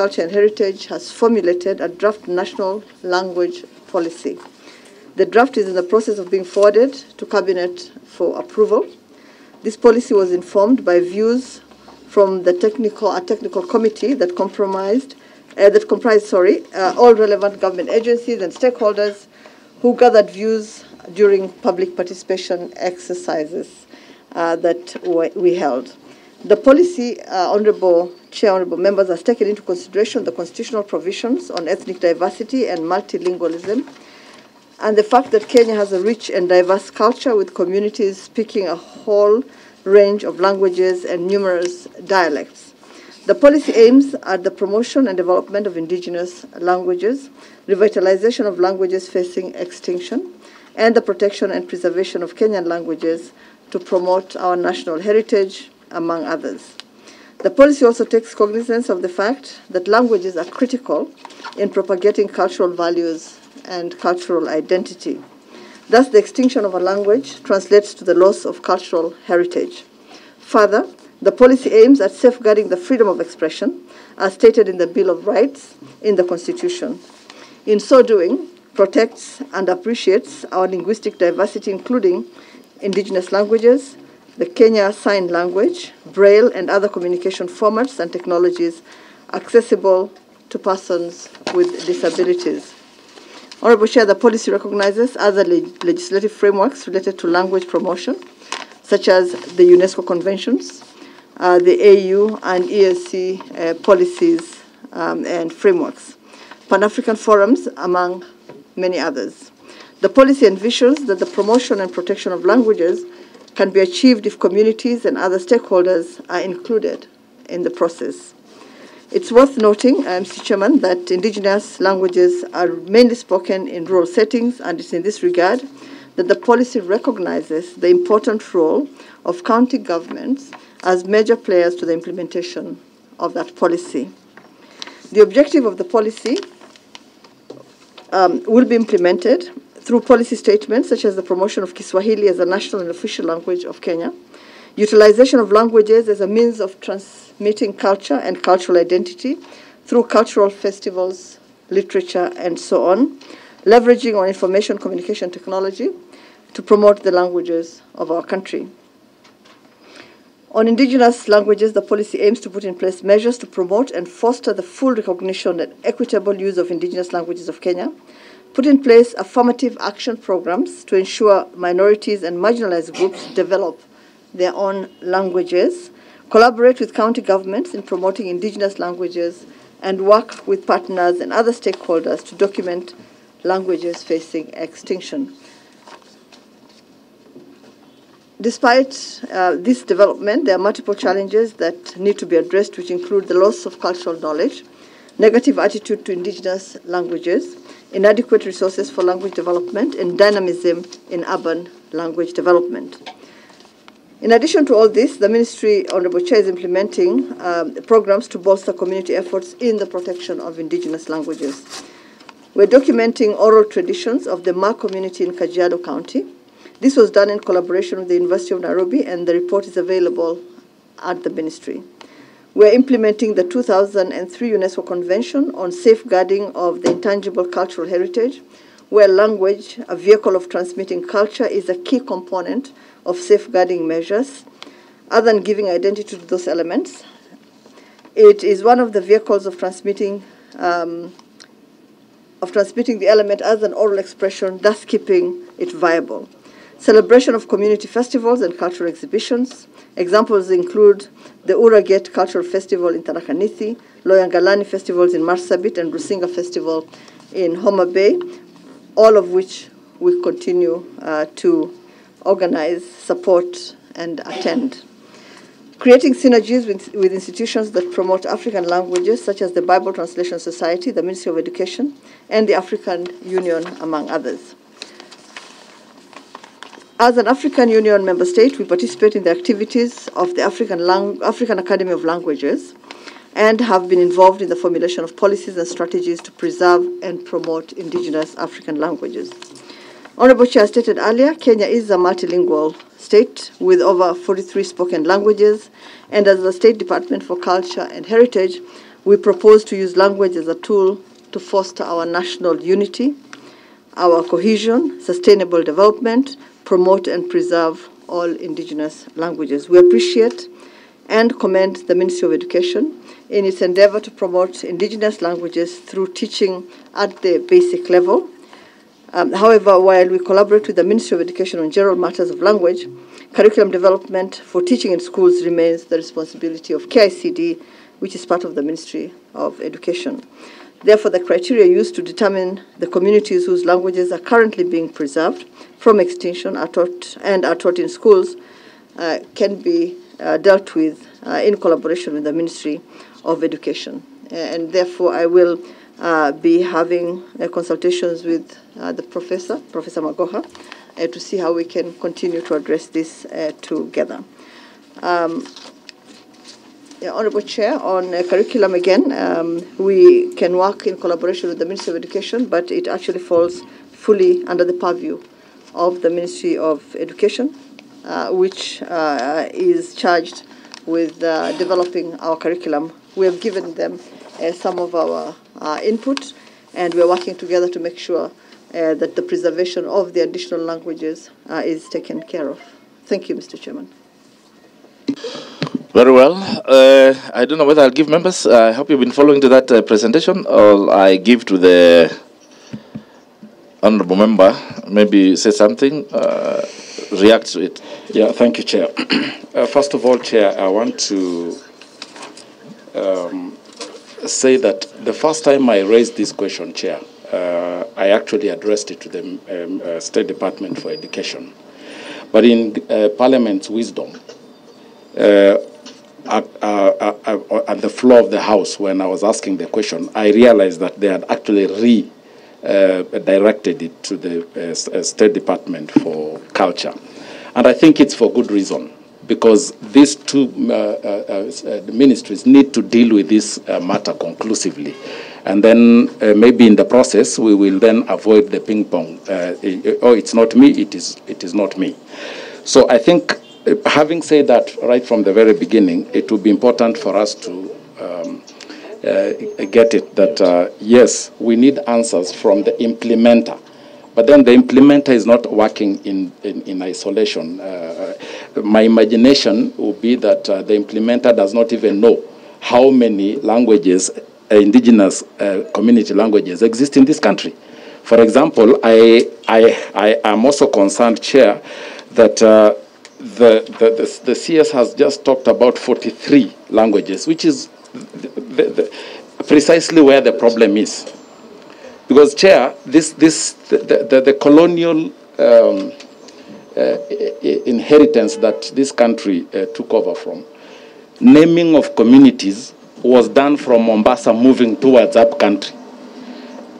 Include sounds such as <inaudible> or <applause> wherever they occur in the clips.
Culture and Heritage has formulated a draft national language policy. The draft is in the process of being forwarded to Cabinet for approval. This policy was informed by views from the technical, a technical committee that compromised, uh, that comprised, sorry, uh, all relevant government agencies and stakeholders who gathered views during public participation exercises uh, that we held. The policy, uh, Honorable Chair, Honorable Members, has taken into consideration the constitutional provisions on ethnic diversity and multilingualism, and the fact that Kenya has a rich and diverse culture with communities speaking a whole range of languages and numerous dialects. The policy aims at the promotion and development of indigenous languages, revitalization of languages facing extinction, and the protection and preservation of Kenyan languages to promote our national heritage, among others. The policy also takes cognizance of the fact that languages are critical in propagating cultural values and cultural identity. Thus, the extinction of a language translates to the loss of cultural heritage. Further, the policy aims at safeguarding the freedom of expression, as stated in the Bill of Rights in the Constitution. In so doing, protects and appreciates our linguistic diversity, including indigenous languages, the Kenya Sign Language, Braille, and other communication formats and technologies accessible to persons with disabilities. Honorable Chair, the policy recognizes other leg legislative frameworks related to language promotion, such as the UNESCO conventions, uh, the AU and EAC uh, policies um, and frameworks, Pan African forums, among many others. The policy envisions that the promotion and protection of languages can be achieved if communities and other stakeholders are included in the process. It's worth noting, uh, Mr. Chairman, that indigenous languages are mainly spoken in rural settings, and it's in this regard that the policy recognizes the important role of county governments as major players to the implementation of that policy. The objective of the policy um, will be implemented through policy statements such as the promotion of Kiswahili as a national and official language of Kenya, utilization of languages as a means of transmitting culture and cultural identity through cultural festivals, literature, and so on, leveraging on information communication technology to promote the languages of our country. On indigenous languages, the policy aims to put in place measures to promote and foster the full recognition and equitable use of indigenous languages of Kenya, put in place affirmative action programs to ensure minorities and marginalized groups develop their own languages, collaborate with county governments in promoting indigenous languages, and work with partners and other stakeholders to document languages facing extinction. Despite uh, this development, there are multiple challenges that need to be addressed, which include the loss of cultural knowledge, negative attitude to indigenous languages, inadequate resources for language development, and dynamism in urban language development. In addition to all this, the Ministry, Honorable Chair, is implementing um, programs to bolster community efforts in the protection of indigenous languages. We're documenting oral traditions of the Maa community in Kajiado County. This was done in collaboration with the University of Nairobi, and the report is available at the ministry. We're implementing the 2003 UNESCO Convention on Safeguarding of the Intangible Cultural Heritage, where language, a vehicle of transmitting culture, is a key component of safeguarding measures. Other than giving identity to those elements, it is one of the vehicles of transmitting um, of transmitting the element as an oral expression, thus keeping it viable. Celebration of community festivals and cultural exhibitions. Examples include the Uraget Cultural Festival in Tharaka-Nithi, Loyangalani festivals in Marsabit, and Rusinga Festival in Homa Bay, all of which we continue uh, to organize, support, and attend. Creating synergies with, with institutions that promote African languages, such as the Bible Translation Society, the Ministry of Education, and the African Union, among others. As an African Union member state, we participate in the activities of the African, Lang African Academy of Languages and have been involved in the formulation of policies and strategies to preserve and promote indigenous African languages. Honorable Chair stated earlier, Kenya is a multilingual state with over 43 spoken languages, and as the State Department for Culture and Heritage, we propose to use language as a tool to foster our national unity, our cohesion, sustainable development, promote and preserve all indigenous languages. We appreciate and commend the Ministry of Education in its endeavor to promote indigenous languages through teaching at the basic level. Um, however, while we collaborate with the Ministry of Education on general matters of language, curriculum development for teaching in schools remains the responsibility of KICD, which is part of the Ministry of Education. Therefore, the criteria used to determine the communities whose languages are currently being preserved from extinction are taught and are taught in schools uh, can be uh, dealt with uh, in collaboration with the Ministry of Education. And therefore, I will uh, be having uh, consultations with uh, the professor, Professor Magoha, to see how we can continue to address this together. Um, yeah, Honorable Chair, on uh, curriculum again, um, we can work in collaboration with the Ministry of Education, but it actually falls fully under the purview of the Ministry of Education, uh, which uh, is charged with uh, developing our curriculum. We have given them uh, some of our uh, input, and we're working together to make sure that the preservation of the additional languages is taken care of. Thank you, Mr. Chairman. Very well. Uh, I don't know whether I'll give members. I hope you've been following to that uh, presentation, or I give to the honourable member. Maybe say something, uh, react to it. Yeah, thank you, Chair. <clears throat> Uh, first of all, Chair, I want to um, say that the first time I raised this question, Chair, uh, I actually addressed it to the um, uh, State Department for Education. But in Parliament's wisdom, uh, uh, uh, at, the floor of the House when I was asking the question, I realized that they had actually redirected it to the State Department for Culture. And I think it's for good reason because these two uh, uh, uh, ministries need to deal with this matter conclusively. And then maybe in the process, we will then avoid the ping pong. oh, it's not me, it is, it is not me. So I think having said that right from the very beginning, it would be important for us to um, uh, get it that uh, yes, we need answers from the implementer. But then the implementer is not working in, in, in isolation. Uh, my imagination would be that uh, the implementer does not even know how many languages, uh, indigenous uh, community languages, exist in this country. For example, I, I, I am also concerned, Chair, that the, the, the, the, CS has just talked about 43 languages, which is the, precisely where the problem is. Because, Chair, this, this, the, the, colonial um, uh, inheritance that this country uh, took over from, naming of communities was done from Mombasa moving towards up country.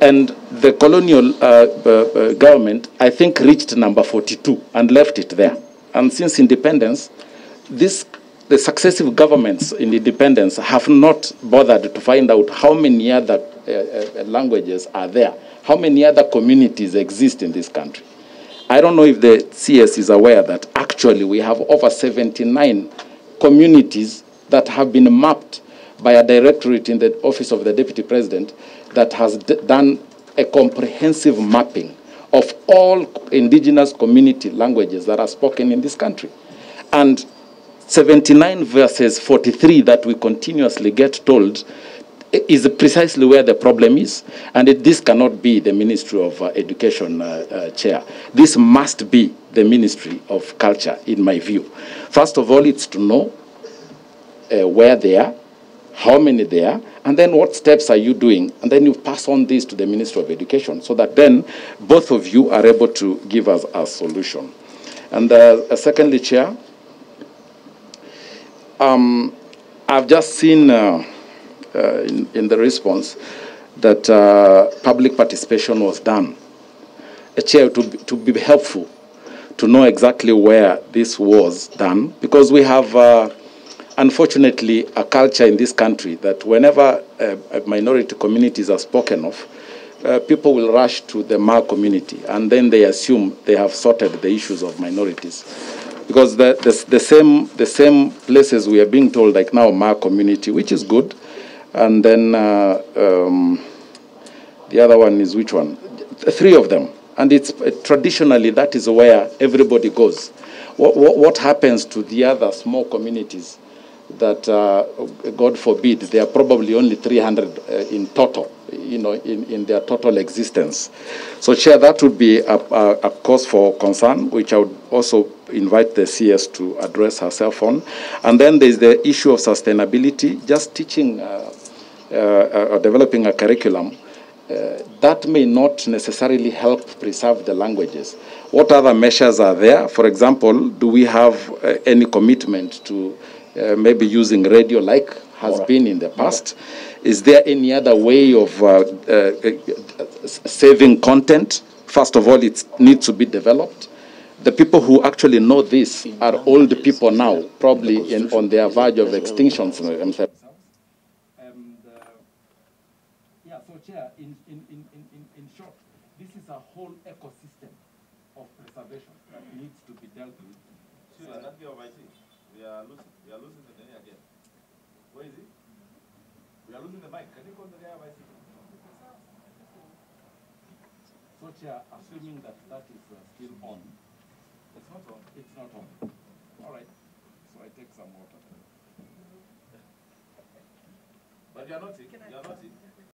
And the colonial uh, uh, uh government, I think, reached number 42 and left it there. And since independence, this, the successive governments in independence have not bothered to find out how many other uh, uh, languages are there, how many other communities exist in this country. I don't know if the CS is aware that actually we have over 79 communities that have been mapped by a directorate in the office of the deputy president that has done a comprehensive mapping of all indigenous community languages that are spoken in this country. And 79 verses 43 that we continuously get told is precisely where the problem is. And it, this cannot be the Ministry of uh, Education uh, uh, chair. This must be the Ministry of Culture, in my view. First of all, it's to know uh, where they are, how many there and then what steps are you doing? And then you pass on this to the Minister of Education so that then both of you are able to give us a solution. And uh, secondly, Chair, um, I've just seen uh, uh, in, in, the response that uh, public participation was done. A chair to to be helpful to know exactly where this was done because we have uh, unfortunately a culture in this country that whenever uh, minority communities are spoken of, uh, people will rush to the Maa community and then they assume they have sorted the issues of minorities. Because the, the, the, same, the same places we are being told, like now Maa community, which is good, and then uh, um, the other one is which one? Three of them. And it's uh, traditionally that is where everybody goes. What, what, what happens to the other small communities that, uh, God forbid, there are probably only 300 uh, in total, you know, in, in their total existence. So, Chair, that would be a, a, a cause for concern, which I would also invite the CS to address herself on. And then there's the issue of sustainability, just teaching, uh, uh, uh, developing a curriculum uh, that may not necessarily help preserve the languages. What other measures are there? For example, do we have any commitment to uh, maybe using radio like has been in the past? Is there any other way of uh, uh, uh, saving content? First of all, it needs to be developed. The people who actually know this are old people now, probably in, on their verge of extinction themselves. And, yeah, so Chair, in, in, in, in, in- in short, this is a whole ecosystem of preservation that needs to be dealt with. Sheila, that girl right here, we are losing, we are losing the thing again. Where is it? We are losing the mic. Can you call the guy right here? So Chair, assuming that that is uh, still on, It's not on. it's not on. All right, so I take some water. But you are not it. You are not it.